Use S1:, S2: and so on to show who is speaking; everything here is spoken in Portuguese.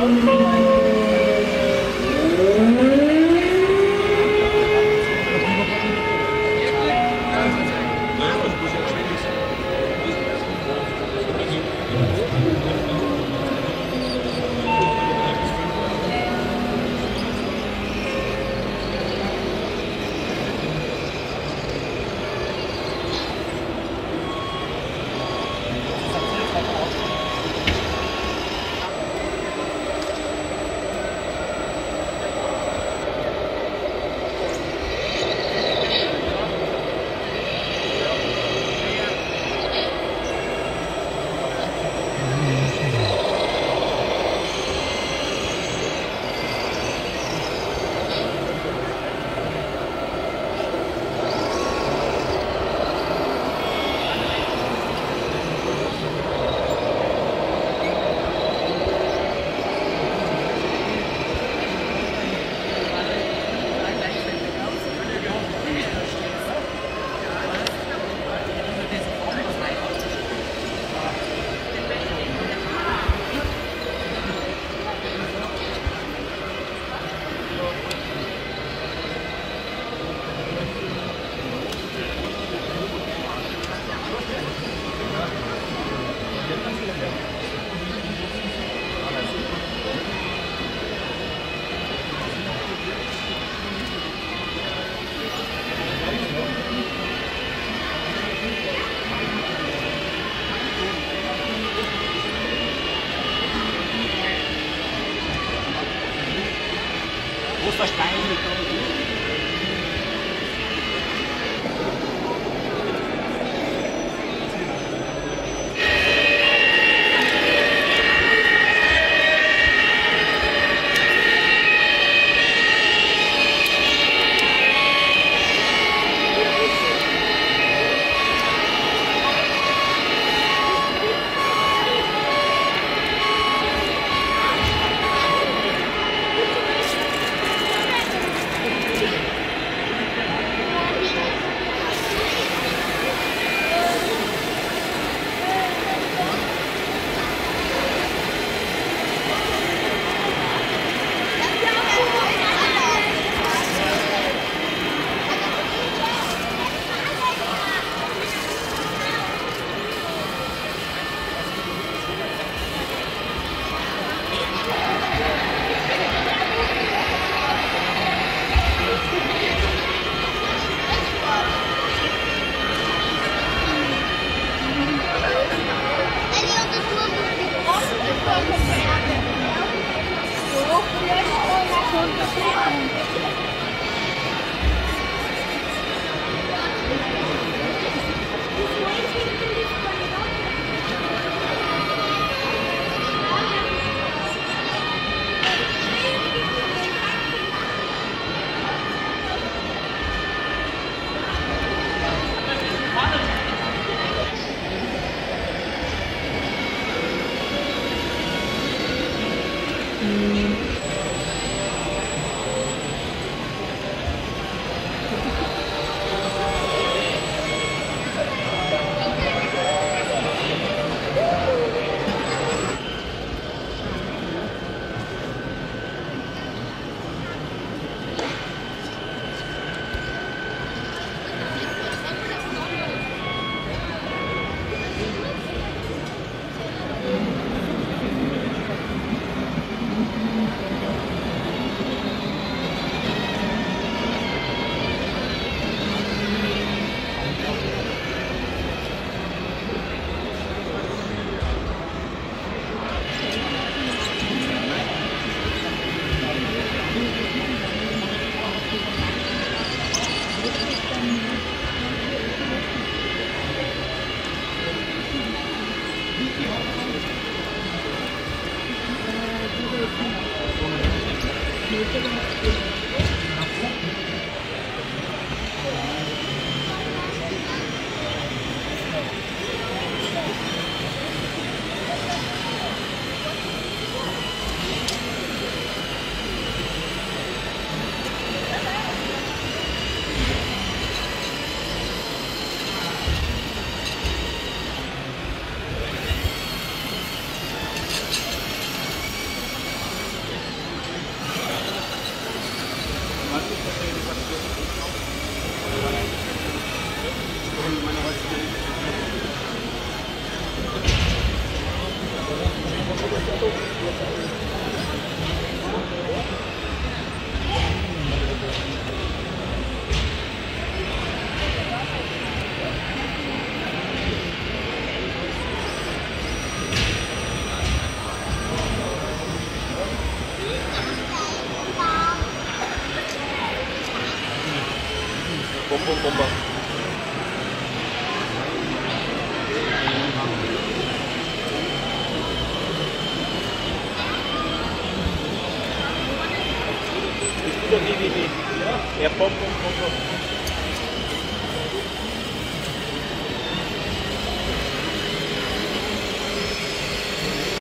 S1: Thank you. 이렇게 vi, vi, vi. É pom, pom, pom.